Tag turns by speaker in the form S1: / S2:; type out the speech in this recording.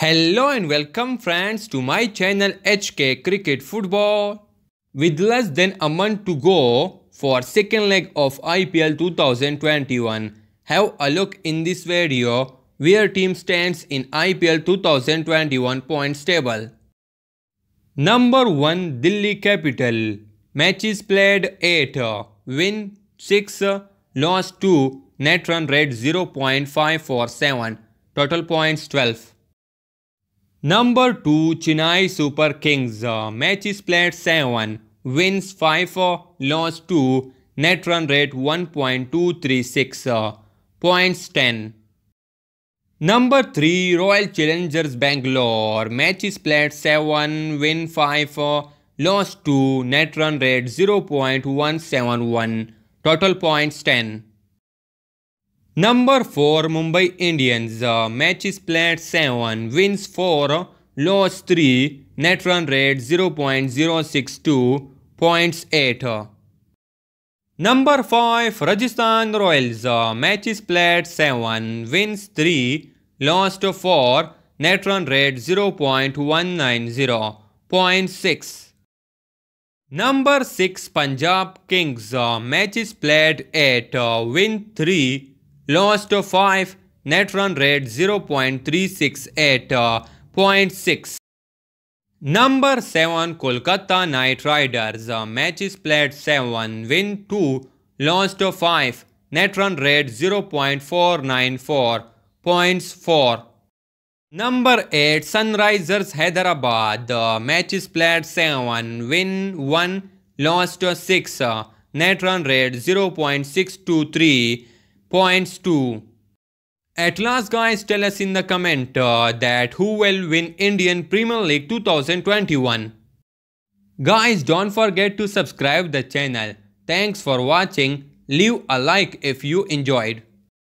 S1: Hello and welcome friends to my channel HK Cricket Football. With less than a month to go for second leg of IPL 2021, have a look in this video where team stands in IPL 2021 points table. Number 1 Delhi Capital Matches played 8 Win 6 Loss 2 Net run rate 0.547 Total points 12 Number 2 Chennai Super Kings. Uh, matches played 7 wins 5 uh, loss 2 net run rate 1.236 uh, points 10 Number 3 Royal Challengers Bangalore. Matches played 7 win 5 uh, loss 2 net run rate 0.171 total points 10 Number 4 Mumbai Indians. Matches played 7 wins 4 loss 3 net run rate 0.062 points 8 Number 5 Rajasthan Royals. Matches played 7 wins 3 lost 4 net run rate 0.190 point 6 Number 6 Punjab Kings. Matches played 8 uh, win 3 lost 5 net run rate 0.368.6 number 7 kolkata knight riders uh, matches played 7 win 2 lost 5 net run rate 0.494.4 Number 8 Sunrisers Hyderabad uh, matches played 7 win 1 lost 6 uh, net run rate 0.623 points two. At last guys tell us in the comment uh, that who will win Indian Premier League 2021. Guys don't forget to subscribe the channel. Thanks for watching. Leave a like if you enjoyed.